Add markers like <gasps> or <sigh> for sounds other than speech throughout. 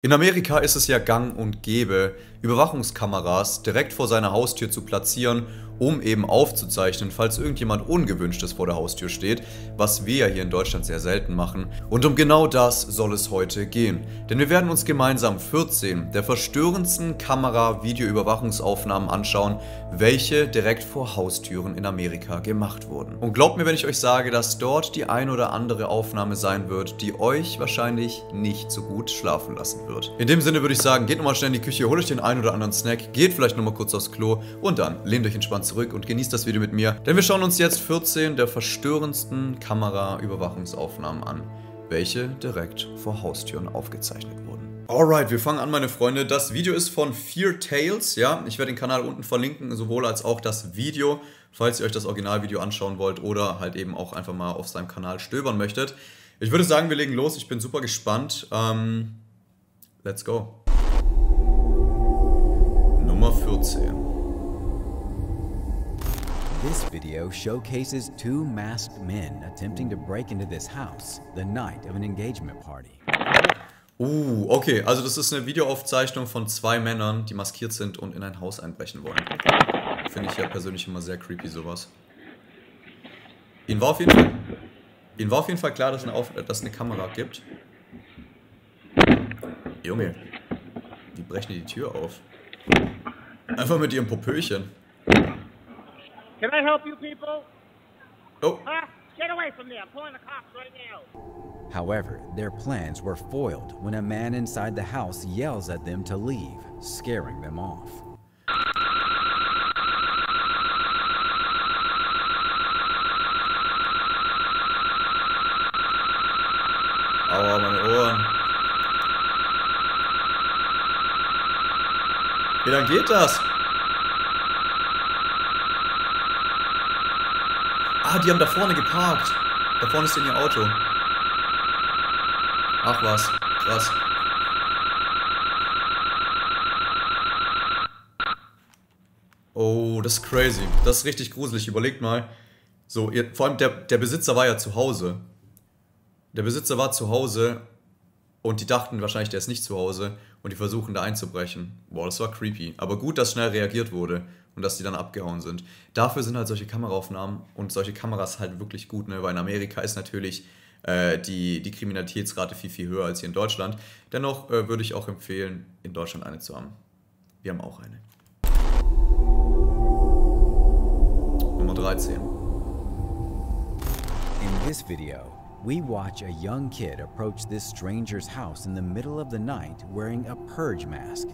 In Amerika ist es ja gang und gäbe, Überwachungskameras direkt vor seiner Haustür zu platzieren um eben aufzuzeichnen, falls irgendjemand Ungewünschtes vor der Haustür steht, was wir ja hier in Deutschland sehr selten machen. Und um genau das soll es heute gehen. Denn wir werden uns gemeinsam 14 der verstörendsten Kamera-Videoüberwachungsaufnahmen anschauen, welche direkt vor Haustüren in Amerika gemacht wurden. Und glaubt mir, wenn ich euch sage, dass dort die ein oder andere Aufnahme sein wird, die euch wahrscheinlich nicht so gut schlafen lassen wird. In dem Sinne würde ich sagen, geht nochmal schnell in die Küche, holt euch den ein oder anderen Snack, geht vielleicht nochmal kurz aufs Klo und dann lehnt euch entspannt zurück und genießt das Video mit mir, denn wir schauen uns jetzt 14 der verstörendsten Kameraüberwachungsaufnahmen an, welche direkt vor Haustüren aufgezeichnet wurden. Alright, wir fangen an, meine Freunde. Das Video ist von Fear Tales, ja. Ich werde den Kanal unten verlinken, sowohl als auch das Video, falls ihr euch das Originalvideo anschauen wollt oder halt eben auch einfach mal auf seinem Kanal stöbern möchtet. Ich würde sagen, wir legen los. Ich bin super gespannt. Ähm, let's go. Nummer 14. This video showcases two masked men attempting to break into this house the night of an engagement party. Uh, okay, also das ist eine Videoaufzeichnung von zwei Männern, die maskiert sind und in ein Haus einbrechen wollen. Finde ich ja persönlich immer sehr creepy, sowas. Ihnen war auf jeden Fall, ihnen war auf jeden Fall klar, dass, eine auf, dass es eine Kamera gibt. Junge, die brechen die Tür auf. Einfach mit ihrem Popöchen. Can I help you people? Oh. Huh? Get away from there. I'm pulling the cops right now. However, their plans were foiled when a man inside the house yells at them to leave, scaring them off. Aua, meine Ohren. Wie lange geht das? Ah, die haben da vorne geparkt. Da vorne ist denn ihr Auto. Ach was, krass. Oh, das ist crazy. Das ist richtig gruselig. Überlegt mal. So, ihr, vor allem der, der Besitzer war ja zu Hause. Der Besitzer war zu Hause und die dachten wahrscheinlich, der ist nicht zu Hause und die versuchen da einzubrechen. Boah, das war creepy. Aber gut, dass schnell reagiert wurde und dass die dann abgehauen sind. Dafür sind halt solche Kameraaufnahmen und solche Kameras halt wirklich gut, ne? weil in Amerika ist natürlich äh, die, die Kriminalitätsrate viel, viel höher als hier in Deutschland. Dennoch äh, würde ich auch empfehlen, in Deutschland eine zu haben. Wir haben auch eine. Nummer 13. In this video, we watch a young kid approach this stranger's house in the middle of the night wearing a purge mask.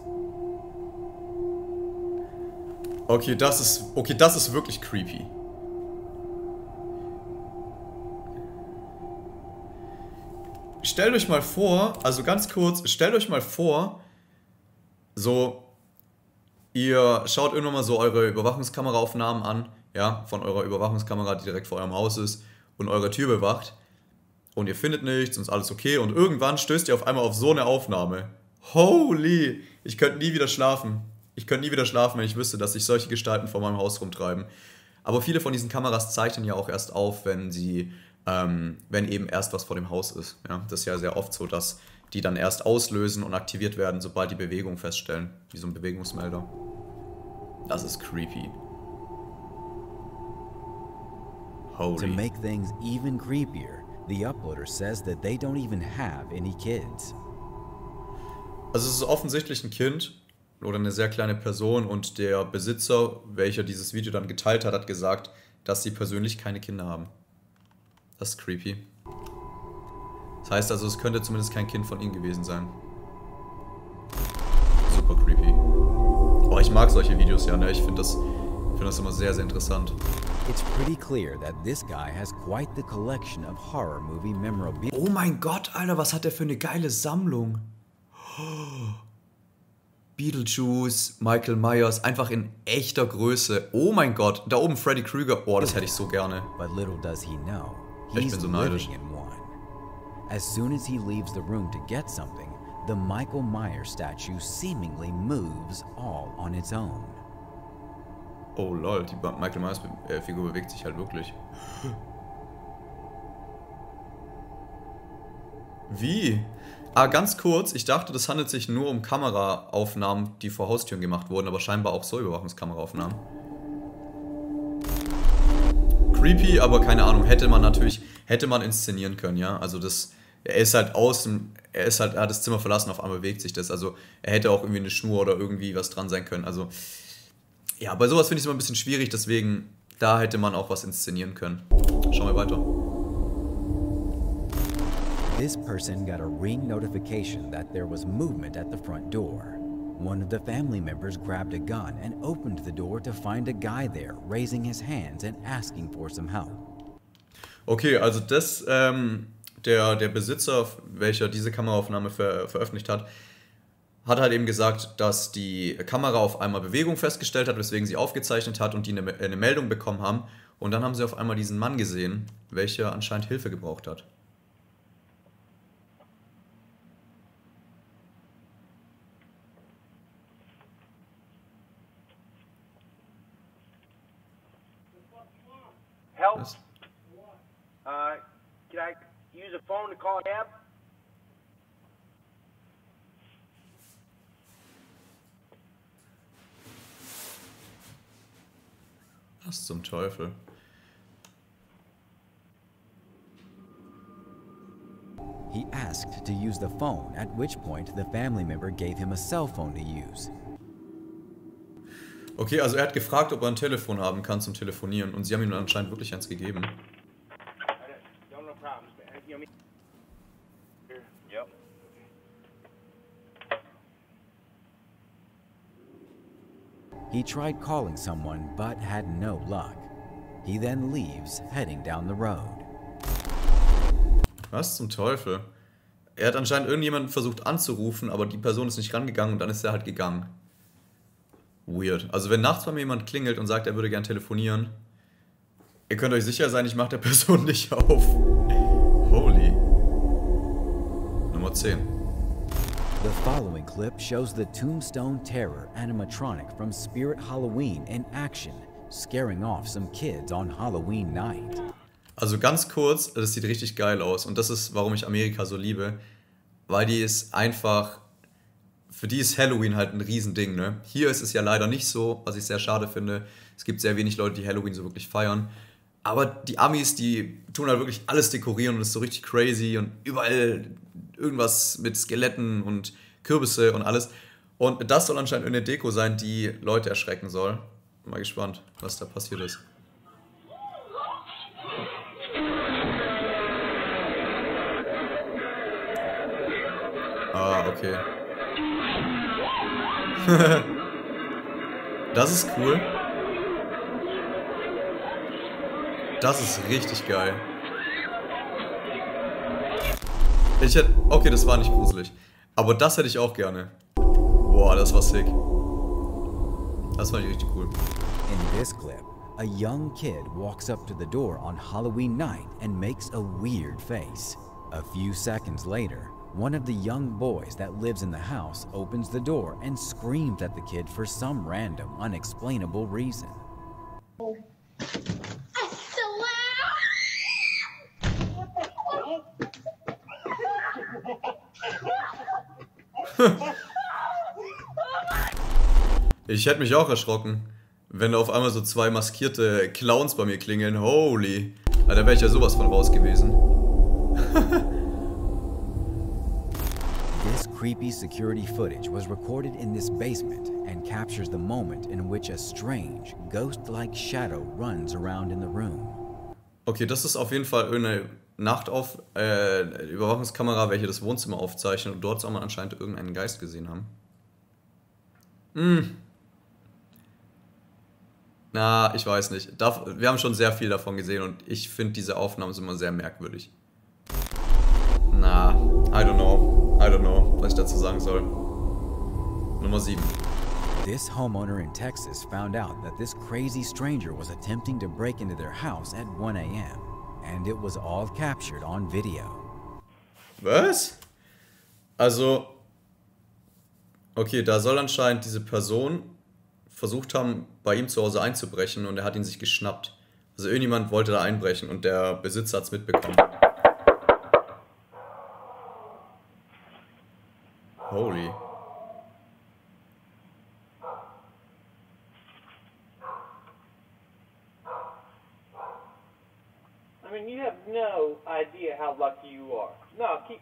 Okay, das ist. Okay, das ist wirklich creepy. Stellt euch mal vor, also ganz kurz, stellt euch mal vor, so, ihr schaut irgendwann mal so eure Überwachungskameraaufnahmen an, ja, von eurer Überwachungskamera, die direkt vor eurem Haus ist und eure Tür bewacht und ihr findet nichts und ist alles okay und irgendwann stößt ihr auf einmal auf so eine Aufnahme. Holy, ich könnte nie wieder schlafen. Ich könnte nie wieder schlafen, wenn ich wüsste, dass sich solche Gestalten vor meinem Haus rumtreiben. Aber viele von diesen Kameras zeichnen ja auch erst auf, wenn sie, ähm, wenn eben erst was vor dem Haus ist. Ja, das ist ja sehr oft so, dass die dann erst auslösen und aktiviert werden, sobald die Bewegung feststellen, wie so ein Bewegungsmelder. Das ist creepy. Holy. To make things even creepier, the uploader says that they don't even have any kids. Also es ist offensichtlich ein Kind, oder eine sehr kleine Person und der Besitzer, welcher dieses Video dann geteilt hat, hat gesagt, dass sie persönlich keine Kinder haben. Das ist creepy. Das heißt also, es könnte zumindest kein Kind von ihnen gewesen sein. Super creepy. Oh, ich mag solche Videos ja, ne? Ich finde das, find das immer sehr, sehr interessant. It's pretty clear that this guy has quite the collection of horror movie memorabilia. Oh mein Gott, Alter, was hat der für eine geile Sammlung? Oh. Beetlejuice, Michael Myers, einfach in echter Größe. Oh mein Gott, da oben Freddy Krueger. Oh, das hätte ich so gerne. But little does he know, ich bin so neidisch. in one. As soon as he leaves the room to get something, the Michael Myers statue seemingly moves all on its own. Oh lol, die Michael Myers äh, Figur bewegt sich halt wirklich. <gasps> Wie? Ah, ganz kurz, ich dachte, das handelt sich nur um Kameraaufnahmen, die vor Haustüren gemacht wurden, aber scheinbar auch so Überwachungskameraaufnahmen. Creepy, aber keine Ahnung, hätte man natürlich, hätte man inszenieren können, ja. Also das, er ist halt außen, er ist halt, er hat das Zimmer verlassen, auf einmal bewegt sich das. Also er hätte auch irgendwie eine Schnur oder irgendwie was dran sein können. Also ja, bei sowas finde ich es immer ein bisschen schwierig, deswegen da hätte man auch was inszenieren können. Schauen wir weiter. This person got a ring notification that there was movement at the front door. One of the family members grabbed a gun and opened the door to find a guy there raising his hands and asking for some help. Okay, also das, ähm, der, der Besitzer, welcher diese Kameraaufnahme ver veröffentlicht hat, hat halt eben gesagt, dass die Kamera auf einmal Bewegung festgestellt hat, weswegen sie aufgezeichnet hat und die eine, eine Meldung bekommen haben. Und dann haben sie auf einmal diesen Mann gesehen, welcher anscheinend Hilfe gebraucht hat. Can I use a phone to call a cab? Was zum Teufel? He asked to use the phone, at which point the family member gave him a cell phone to use. Okay, also er hat gefragt, ob er ein Telefon haben kann zum Telefonieren und sie haben ihm anscheinend wirklich eins gegeben. I don't, don't no problems, man. You know me? Here. Yep. He tried calling someone but had no luck. He then leaves, heading down the road. Was zum Teufel? Er hat anscheinend irgendjemanden versucht anzurufen, aber die Person ist nicht rangegangen und dann ist er halt gegangen. Weird. Also wenn nachts bei mir jemand klingelt und sagt, er würde gern telefonieren, ihr könnt euch sicher sein, ich mache der <laughs> Person nicht auf. Holy. Nummer 10. The following clip shows the Tombstone Terror animatronic from Spirit Halloween in action, scaring off some kids on Halloween night. Also ganz kurz, das sieht richtig geil aus und das ist, warum ich Amerika so liebe, weil die ist einfach, für die ist Halloween halt ein Riesending, ne? Hier ist es ja leider nicht so, was ich sehr schade finde. Es gibt sehr wenig Leute, die Halloween so wirklich feiern. Aber die Amis, die tun halt wirklich alles dekorieren und ist so richtig crazy und überall irgendwas mit Skeletten und Kürbisse und alles. Und das soll anscheinend eine Deko sein, die Leute erschrecken soll. Bin mal gespannt, was da passiert ist. Ah, okay. <laughs> das ist cool. Das ist richtig geil. Ich hätte. Okay, das war nicht gruselig. Aber das hätte ich auch gerne. Boah, das war sick. Das war richtig cool. In this clip, a young kid walks up to the door on Halloween night and makes a weird face. A few seconds later, one of the young boys that lives in the house opens the door and screams at the kid for some random, unexplainable reason. Ich hätte mich auch erschrocken, wenn auf einmal so zwei maskierte Clowns bei mir klingeln. Holy. Da wäre ich ja sowas von raus gewesen. This creepy security footage was recorded in this basement and captures the moment in which a strange, ghost like shadow runs around in the room. Okay, das ist auf jeden Fall eine Nachtauf äh, Überwachungskamera, welche das Wohnzimmer aufzeichnet und dort soll man anscheinend irgendeinen Geist gesehen haben. Hm. Na, ich weiß nicht. Darf, wir haben schon sehr viel davon gesehen und ich finde diese Aufnahmen sind immer sehr merkwürdig. Na, I don't know. I don't know, was ich dazu sagen soll. Nummer 7. This homeowner in Texas found out that this crazy stranger was attempting to break into their house at 1 a.m., and it was all captured on video. Was? Also, okay, da soll anscheinend diese Person versucht haben, bei ihm zu Hause einzubrechen und er hat ihn sich geschnappt. Also irgendjemand wollte da einbrechen und der Besitzer hat es mitbekommen. No idea how lucky you are. No, keep.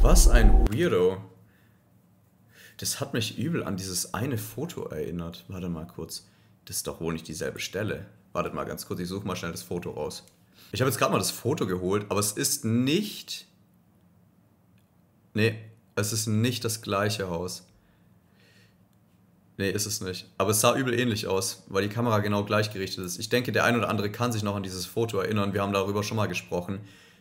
Was ein Weirdo. Das hat mich übel an dieses eine Foto erinnert. Warte mal kurz. Das ist doch wohl nicht dieselbe Stelle. Wartet mal ganz kurz, ich suche mal schnell das Foto raus. Ich habe jetzt gerade mal das Foto geholt, aber es ist nicht. Nee, es ist nicht das gleiche Haus. Nee, ist es nicht. Aber es sah übel ähnlich aus, weil die Kamera genau gleichgerichtet ist. Ich denke, der ein oder andere kann sich noch an dieses Foto erinnern. Wir haben darüber schon mal gesprochen.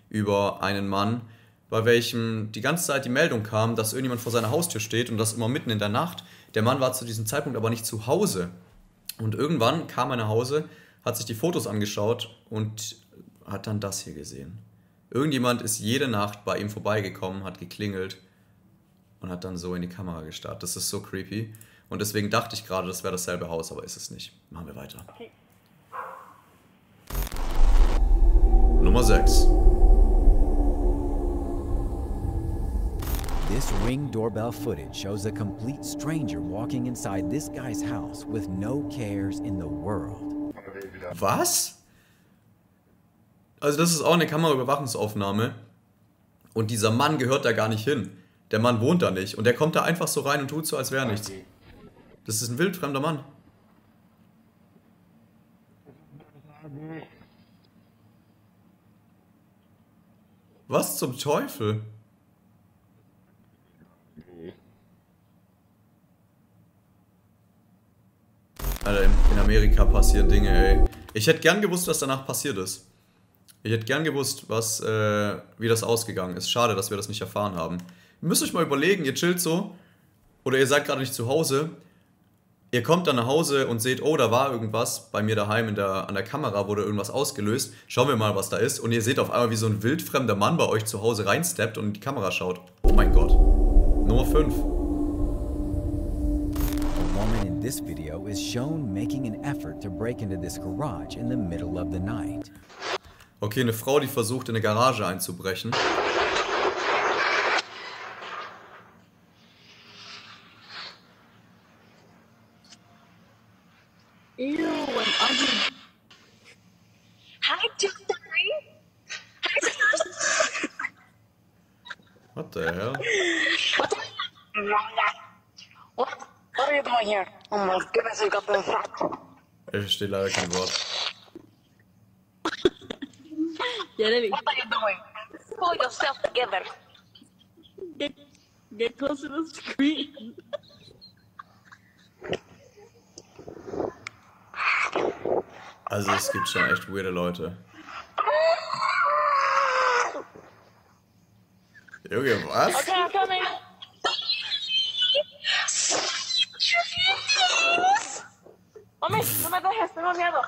Über einen Mann, bei welchem die ganze Zeit die Meldung kam, dass irgendjemand vor seiner Haustür steht und das immer mitten in der Nacht. Der Mann war zu diesem Zeitpunkt aber nicht zu Hause. Und irgendwann kam er nach Hause, hat sich die Fotos angeschaut und hat dann das hier gesehen. Irgendjemand ist jede Nacht bei ihm vorbeigekommen, hat geklingelt und hat dann so in die Kamera gestarrt. Das ist so creepy. Und deswegen dachte ich gerade, das wäre dasselbe Haus, aber ist es nicht. Machen wir weiter. Nummer 6. This ring doorbell footage shows a complete stranger walking inside this guy's house with no cares in the world. Was? Also das ist auch eine Kameraüberwachungsaufnahme. Und dieser Mann gehört da gar nicht hin. Der Mann wohnt da nicht. Und der kommt da einfach so rein und tut so, als wäre nichts. Das ist ein wildfremder Mann. Was zum Teufel? Alter, in Amerika passieren Dinge, ey. Ich hätte gern gewusst, was danach passiert ist. Ich hätte gern gewusst, was, äh, wie das ausgegangen ist. Schade, dass wir das nicht erfahren haben. Ihr müsst euch mal überlegen, ihr chillt so, oder ihr seid gerade nicht zu Hause, ihr kommt dann nach Hause und seht, oh, da war irgendwas bei mir daheim in der, an der Kamera, wurde irgendwas ausgelöst. Schauen wir mal, was da ist. Und ihr seht auf einmal, wie so ein wildfremder Mann bei euch zu Hause reinsteppt und in die Kamera schaut. Oh mein Gott. Nummer 5. A woman in this video is shown making an effort to break into this garage in the middle of the night. Okay, eine Frau, die versucht, in eine Garage einzubrechen. Ew, an ugly. Hi, Jeffrey. Hi, What the hell? What? the- What? What are you doing here? Oh the fat. Ich verstehe leider kein Wort. <laughs> Jeremy, What are you doing? Pull yourself together. get, get closer to the screen. Also es gibt schon echt weirde Leute. Junge, was? Okay, I'm coming. No me dejes, tengo miedo.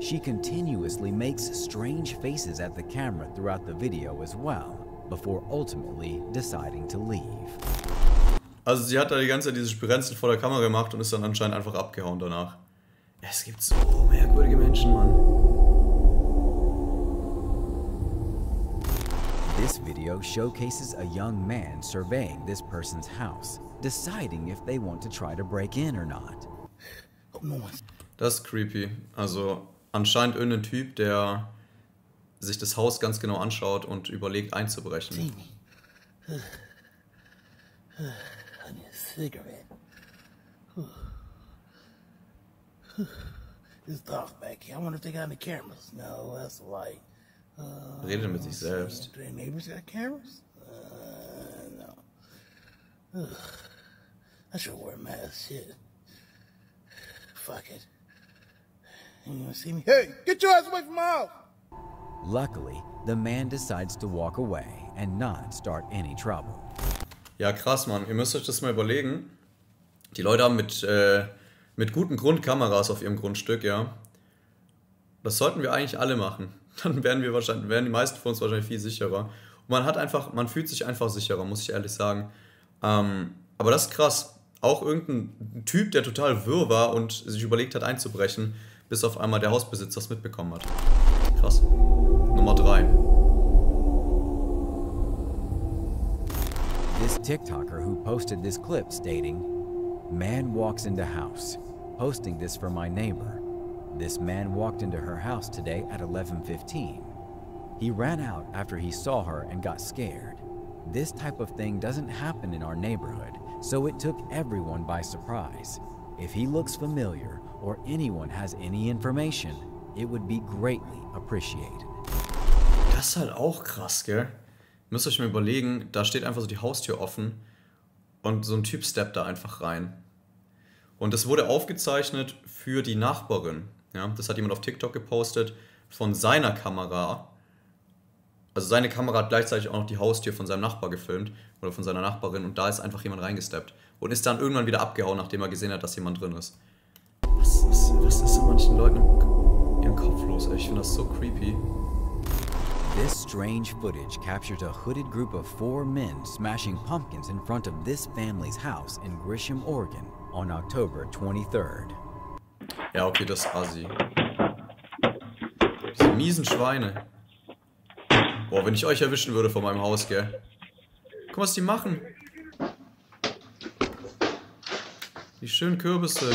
She continuously makes strange faces at the camera throughout the video as well, before ultimately deciding to leave. Also sie hat da die ganze Zeit diese Spirenzen vor der Kamera gemacht und ist dann anscheinend einfach abgehauen danach. Es gibt so merkwürdige Menschen, Mann. This video showcases a young man surveying this person's house, deciding if they want to try to break in or not. Das ist creepy. Also anscheinend irgendein Typ, der sich das Haus ganz genau anschaut und überlegt einzubrechen. Uh, Redet mit sich selbst. Uh. Ugh. I should wear a mask. Shit. Fuck it. You gonna see me? Hey, get your ass away from my house! Luckily, the man decides to walk away and not start any trouble. Ja, krass, Mann. Ihr müsst euch das mal überlegen. Die Leute haben mit, äh, mit gutem Grund Kameras auf ihrem Grundstück, ja. Das sollten wir eigentlich alle machen. <laughs> Dann wären wir wahrscheinlich, wären die meisten von uns wahrscheinlich viel sicherer. Und man hat einfach, man fühlt sich einfach sicherer, muss ich ehrlich sagen. Ähm, aber das ist krass. Auch irgendein Typ, der total wirr war und sich überlegt hat einzubrechen, bis auf einmal der Hausbesitzer es mitbekommen hat. Krass. Nummer 3. This TikToker who posted this clip stating, Man walks into house, posting this for my neighbor. this man walked into her house today at 11:15. He ran out after he saw her and got scared. This type of thing doesn't happen in our neighborhood, so it took everyone by surprise. If he looks familiar or anyone has any information, it would be greatly appreciated. Das ist halt auch krass, gell? Müsst euch mal überlegen, da steht einfach so die Haustür offen und so ein Typ steppt da einfach rein. Und das wurde aufgezeichnet für die Nachbarin. Ja, das hat jemand auf TikTok gepostet von seiner Kamera. Also seine Kamera hat gleichzeitig auch noch die Haustür von seinem Nachbar gefilmt oder von seiner Nachbarin und da ist einfach jemand reingesteppt und ist dann irgendwann wieder abgehauen, nachdem er gesehen hat, dass jemand drin ist. Was ist, was ist in manchen Leuten im, im Kopf los? ey? Ich finde das so creepy. This strange footage captures a hooded group of four men smashing pumpkins in front of this family's house in Grisham, Oregon on October 23rd. Ja, okay, das ist assi. Diese miesen Schweine. Boah, wenn ich euch erwischen würde vor meinem Haus, gell. Guck mal, was die machen. Die schönen Kürbisse.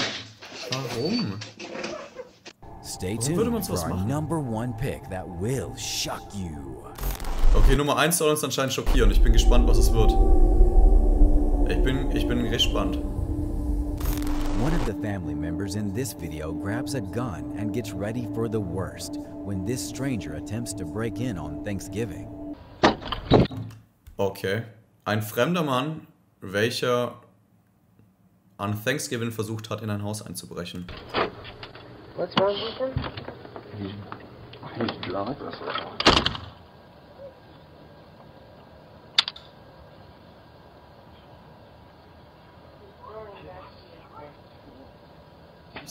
Warum? Stay Warum würde man sowas machen? number one pick that will shock you. Okay, Nummer 1 soll uns anscheinend schockieren. Ich bin gespannt, was es wird. Ich bin, ich bin gespannt. One of the family members in this video grabs a gun and gets ready for the worst when this stranger attempts to break in on Thanksgiving. Okay. Ein fremder Mann, welcher an Thanksgiving versucht hat, in ein Haus einzubrechen. What's wrong with him?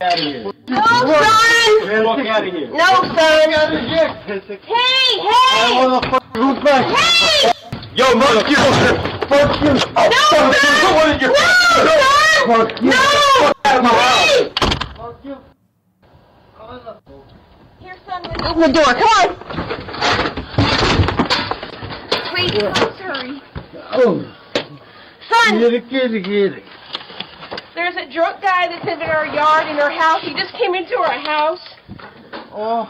Get the f- out of here. No, son. Fuck out of here. No, son. Hey, hey. Hey. Yo, motherfucker! Fuck you! Oh, No, fuck you! son. What is your No, son. Fuck you! No. Out of my house! Hey. Here, son. Open the door. Come on. Wait, let's hurry. Oh, Son, get it, get it, get it. There's a drunk guy that's in our yard in our house. He just came into our house. Oh.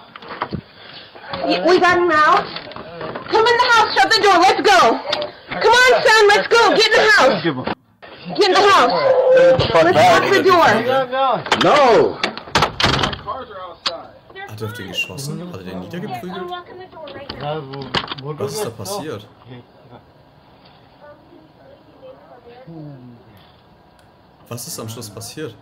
We got him out. Come in the house. Shut the door. Let's go. Come on, son. Let's go. Get in the house. Get in the house. Let's lock the door. No. Hat er auf den geschossen? Hat er den niedergeprügelt? Was ist da passiert? Was ist am Schluss passiert?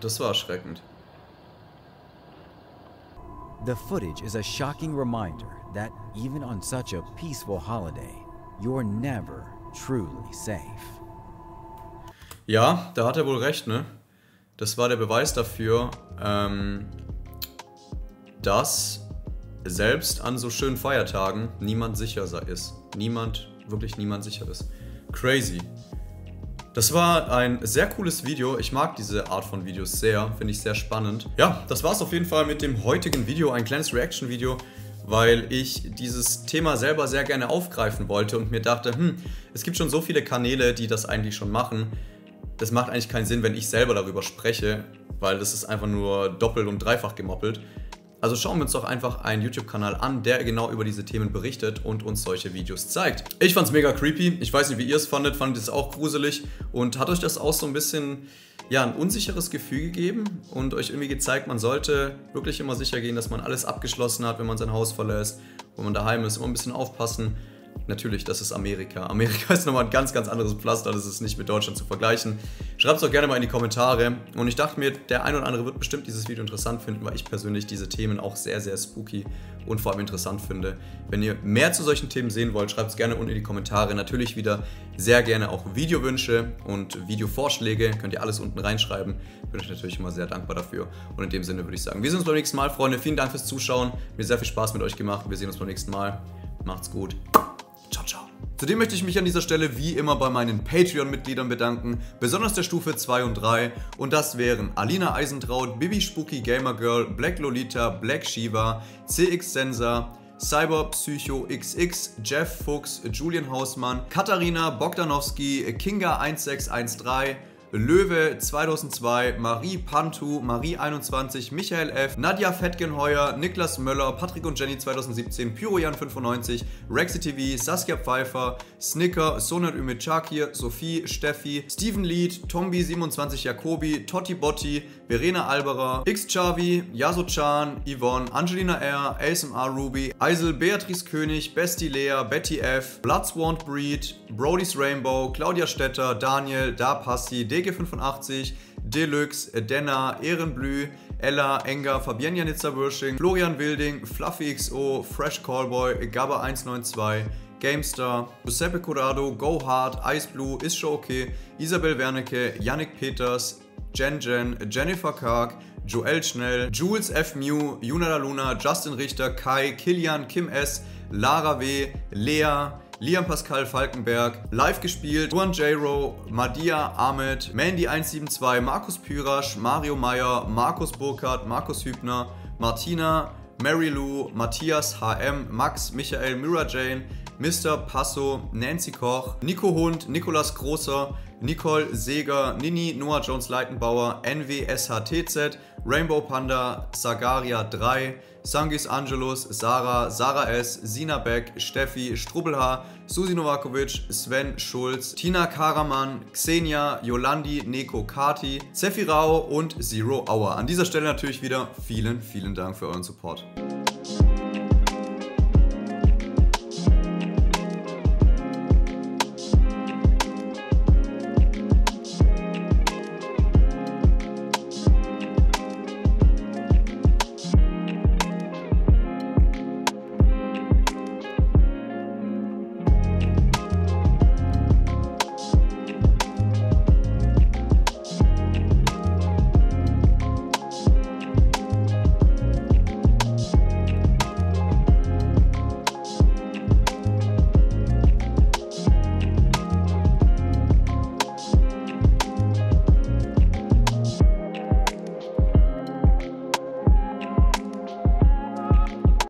Das war erschreckend. The footage is a shocking reminder that even on such a peaceful holiday, you're never truly safe. Ja, da hat er wohl recht, ne? Das war der Beweis dafür, ähm, dass selbst an so schönen Feiertagen niemand sicher ist. Niemand, wirklich niemand sicher ist. Crazy. Das war ein sehr cooles Video. Ich mag diese Art von Videos sehr. Finde ich sehr spannend. Ja, das war's auf jeden Fall mit dem heutigen Video. Ein kleines Reaction-Video, weil ich dieses Thema selber sehr gerne aufgreifen wollte und mir dachte, hm, es gibt schon so viele Kanäle, die das eigentlich schon machen. Das macht eigentlich keinen Sinn, wenn ich selber darüber spreche, weil das ist einfach nur doppelt und dreifach gemoppelt. Also schauen wir uns doch einfach einen YouTube-Kanal an, der genau über diese Themen berichtet und uns solche Videos zeigt. Ich fand's mega creepy. Ich weiß nicht, wie ihr es fandet. Fandet ihr es auch gruselig? Und hat euch das auch so ein bisschen, ja, ein unsicheres Gefühl gegeben und euch irgendwie gezeigt, man sollte wirklich immer sicher gehen, dass man alles abgeschlossen hat, wenn man sein Haus verlässt, wo man daheim ist, immer ein bisschen aufpassen. Natürlich, das ist Amerika. Amerika <laughs> ist nochmal ein ganz, ganz anderes Pflaster. Das ist nicht mit Deutschland zu vergleichen. Schreibt es doch gerne mal in die Kommentare. Und ich dachte mir, der ein oder andere wird bestimmt dieses Video interessant finden, weil ich persönlich diese Themen auch sehr, sehr spooky und vor allem interessant finde. Wenn ihr mehr zu solchen Themen sehen wollt, schreibt es gerne unten in die Kommentare. Natürlich wieder sehr gerne auch Videowünsche und Videovorschläge. Könnt ihr alles unten reinschreiben. Bin ich natürlich immer sehr dankbar dafür. Und in dem Sinne würde ich sagen, wir sehen uns beim nächsten Mal, Freunde. Vielen Dank fürs Zuschauen. Mir sehr viel Spaß mit euch gemacht. Wir sehen uns beim nächsten Mal. Macht's gut. Ciao, ciao. Zudem möchte ich mich an dieser Stelle wie immer bei meinen Patreon-Mitgliedern bedanken, besonders der Stufe 2 und 3. Und das wären Alina Eisentraut, Bibi Spooky Gamer Girl, Black Lolita, Black Shiva, CX Sensor, Cyber Psycho XX, Jeff Fuchs, Julian Hausmann, Katharina Bogdanowski, Kinga1613, Löwe 2002, Marie Pantu, Marie 21, Michael F., Nadja Fettgenheuer, Niklas Möller, Patrick und Jenny 2017, Pyrojan 95, Rexy TV, Saskia Pfeiffer, Snicker, Sonat Ümit Sophie, Steffi, Steven Lied, Tombi 27 Jacobi, Totti Botti, Verena Alberer, X Chavi, Yaso Chan, Yvonne, Angelina R., ASMR Ruby, Eisel Beatrice König, Bestie Lea, Betty F., Bloodsworn Breed, Brody's Rainbow, Claudia Stetter, Daniel, Da Passi, DG85, Deluxe, Denna, Ehrenblü, Ella, Enger, Fabienne Janitzer Würsching, Florian Wilding, Fluffy XO, Fresh Callboy, Gabba 192, GameStar, Giuseppe Corrado, Go Hard, Ice Blue, Ist schon okay, Isabel Wernicke, Yannick Peters, Jen Jen, Jennifer Karg, Joel Schnell, Jules F. Mew, Juna Luna, Justin Richter, Kai, Kilian, Kim S., Lara W., Lea, Liam Pascal Falkenberg, live gespielt, Juan J-Ro, Madia Ahmed, Mandy172, Markus Pyrasch, Mario Meyer, Markus Burkhardt, Markus Hübner, Martina, Mary Lou, Matthias HM, Max, Michael, Mira Jane, Mr. Passo, Nancy Koch, Nico Hund, Nikolas Großer, Nicole Seger, Nini, Noah Jones Leitenbauer, NWSHTZ, Rainbow Panda, Sagaria 3, Sangis Angelus, Sarah, Sarah S., Sina Beck, Steffi, Strubbelhaar, Susi Novakovic, Sven Schulz, Tina Karaman, Xenia, Yolandi, Neko Kati, Zephi Rao und Zero Hour. An dieser Stelle natürlich wieder vielen, vielen Dank für euren Support.